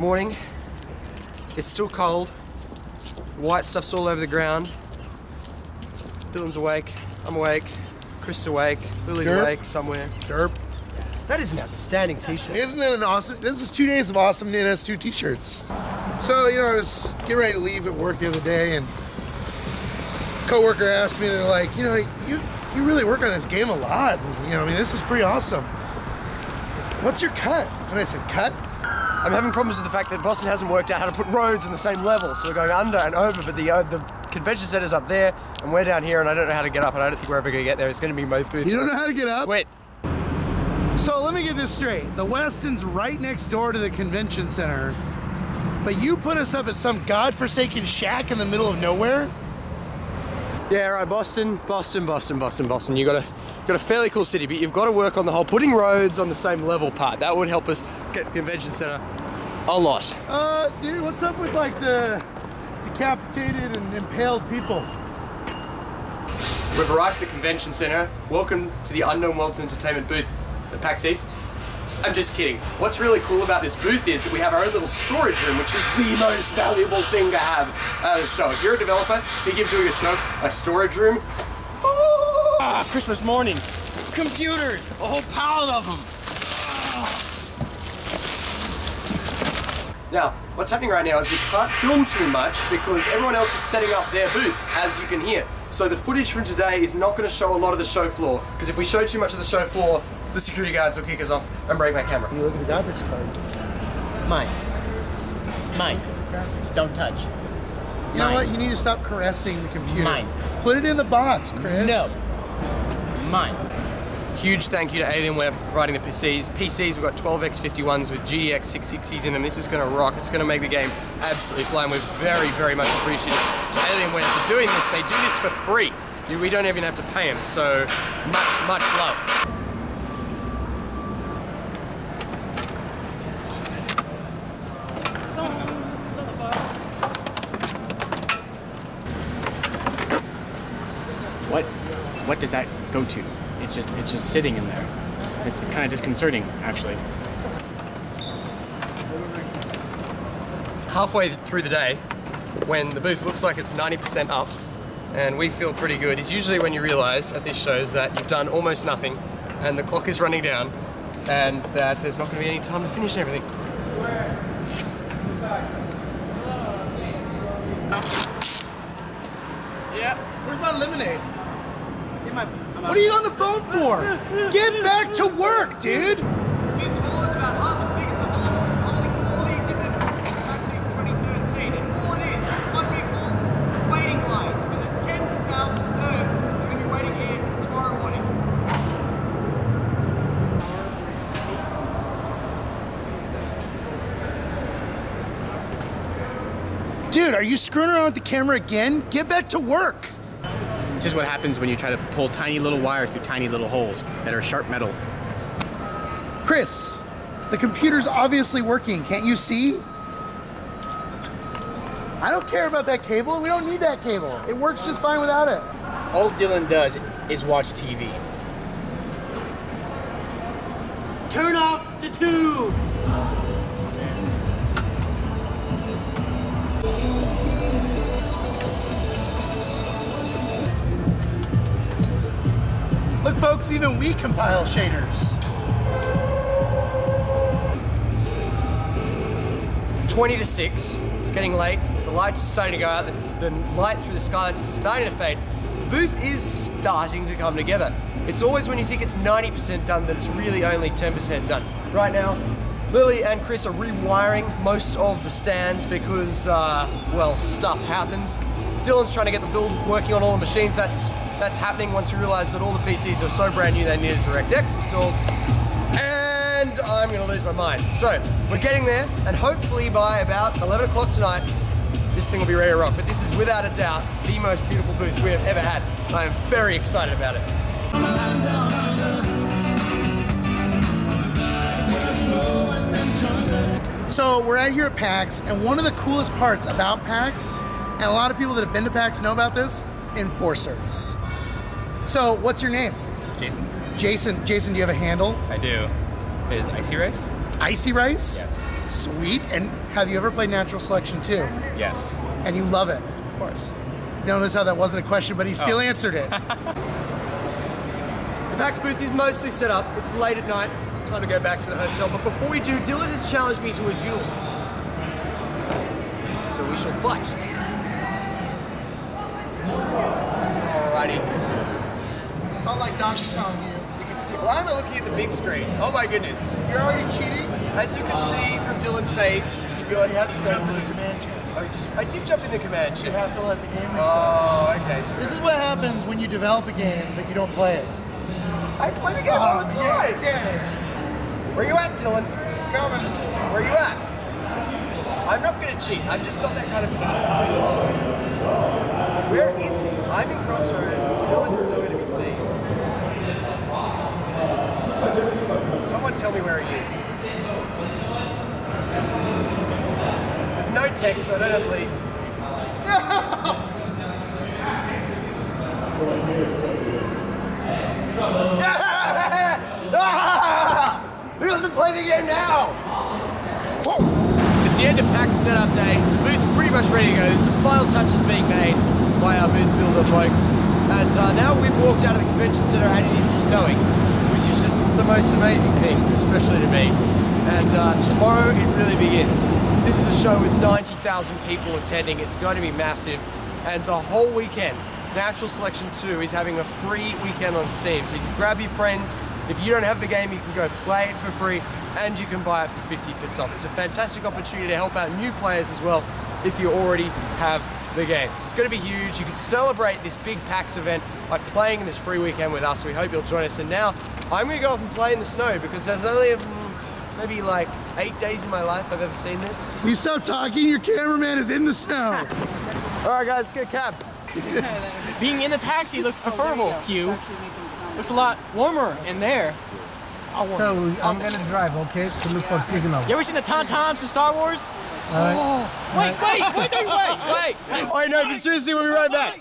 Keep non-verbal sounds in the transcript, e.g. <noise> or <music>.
morning. It's still cold. White stuff's all over the ground. Dylan's awake. I'm awake. Chris awake. Lily's Derp. awake somewhere. Derp. That is an outstanding t-shirt. Isn't that an awesome? This is two days of awesomeness, two t-shirts. So you know, I was getting ready to leave at work the other day, and coworker asked me, they're like, you know, you you really work on this game a lot. And, you know, I mean, this is pretty awesome. What's your cut? And I said, cut. I'm having problems with the fact that Boston hasn't worked out how to put roads on the same level, so we're going under and over. But the uh, the convention center's up there, and we're down here, and I don't know how to get up, and I don't think we're ever going to get there. It's going to be both booths. You don't know how to get up. Wait, So let me get this straight. The Westin's right next door to the convention center, but you put us up at some godforsaken shack in the middle of nowhere. Yeah, right. Boston, Boston, Boston, Boston, Boston. You got a got a fairly cool city, but you've got to work on the whole putting roads on the same level part. That would help us get the convention center a lot. Uh, dude, what's up with like the decapitated and impaled people? We've arrived at the convention center. Welcome to the Unknown Worlds Entertainment booth at PAX East. I'm just kidding. What's really cool about this booth is that we have our own little storage room, which is the most valuable thing to have at a show. If you're a developer, thinking of doing a show, a storage room, Ah, Christmas morning. Computers, a whole pallet of them. Now, what's happening right now is we can't film too much because everyone else is setting up their booths, as you can hear. So the footage from today is not going to show a lot of the show floor because if we show too much of the show floor, the security guards will kick us off and break my camera. You look at the graphics card. Mine. Mine. Graphics. Don't touch. You know what? You need to stop caressing the computer. Mine. Put it in the box, Chris. No. Mine. Huge thank you to Alienware for providing the PCs. PCs, we've got 12x51s with GTX 660s in them. This is going to rock. It's going to make the game absolutely fly, and we're very, very much appreciative to Alienware for doing this. They do this for free. We don't even have to pay them, so much, much love. What? What does that go to? It's just it's just sitting in there. It's kind of disconcerting, actually. halfway through the day, when the booth looks like it's 90% up and we feel pretty good, is usually when you realize at these shows that you've done almost nothing and the clock is running down and that there's not going to be any time to finish everything. Yeah. Where's my lemonade? What are you on the phone for? Get back to work, dude. This hall is about half as big as the hall that was holding all the exhibit booths at PAX 2013. And all it is is one big hall, waiting lines for the tens of thousands of nerds who are going to be waiting here tomorrow morning. Dude, are you screwing around with the camera again? Get back to work. This is what happens when you try to pull tiny little wires through tiny little holes that are sharp metal. Chris, the computer's obviously working. Can't you see? I don't care about that cable. We don't need that cable. It works just fine without it. All Dylan does is watch TV. Turn off the tube. Folks, even we compile shaders. 20 to 6, it's getting late, the lights are starting to go out, the, the light through the skylights is starting to fade. The booth is starting to come together. It's always when you think it's 90% done that it's really only 10% done. Right now, Lily and Chris are rewiring most of the stands because, uh, well, stuff happens. Dylan's trying to get the build working on all the machines. That's that's happening once we realize that all the PCs are so brand new they need a DirectX installed. And I'm gonna lose my mind. So, we're getting there, and hopefully by about 11 o'clock tonight, this thing will be ready to rock. But this is without a doubt the most beautiful booth we have ever had. I am very excited about it. So we're out here at PAX, and one of the coolest parts about PAX, and a lot of people that have been to PAX know about this, enforcers. So what's your name? Jason, Jason. Jason, do you have a handle? I do. Is Icy Rice? Icy Rice? Yes. Sweet. And have you ever played Natural Selection 2? Yes. And you love it? Of course. Notice how that wasn't a question, but he still Oh. answered it. <laughs> The PAX booth is mostly set up. It's late at night. It's time to go back to the hotel. But before we do, Dylan has challenged me to a duel. So we shall fight. It's all like Donkey Kong here. You can see. Well, I'm looking at the big screen. Oh my goodness. You're already cheating? As you can uh, see from Dylan's face, you realize You have he's going to lose. chair. Oh, just, I did jump in the command You have to let the game Oh, okay. So This is what happens when you develop a game but you don't play it. I play the game all the uh, time. Yeah. Where are you at, Dylan? Coming. Where are you at? I'm not gonna cheat. I'm just not that kind of person. I'm in Crossroads. Dylan is nowhere to be seen. Someone tell me where he is. There's no text, so I don't have lead. <laughs> Who doesn't play the game now? It's the end of PAX setup day. The booth's pretty much ready to go. There's some final touches being made by our booth builder folks. And uh, now we've walked out of the convention center and it is snowing, which is just the most amazing thing, especially to me. And uh, tomorrow it really begins. This is a show with 90,000 people attending. It's going to be massive. And the whole weekend, Natural Selection 2 is having a free weekend on Steam. So you can grab your friends. If you don't have the game, you can go play it for free and you can buy it for 50% off. It's a fantastic opportunity to help out new players as well if you already have the game. So it's going to be huge. You can celebrate this big PAX event by playing this free weekend with us. We hope you'll join us. And now I'm going to go off and play in the snow because there's only mm, maybe like eight days in my life I've ever seen this. You stop talking, your cameraman is in the snow. <laughs> All right, guys, get a cab. Being in the taxi looks preferable, Q. Looks a lot warmer in there. So I'm gonna drive, okay? To look for signal. You ever seen the Tauntauns from Star Wars? Oh, wait, wait, wait, wait, wait, wait. <laughs> I know, but seriously, we'll be right back.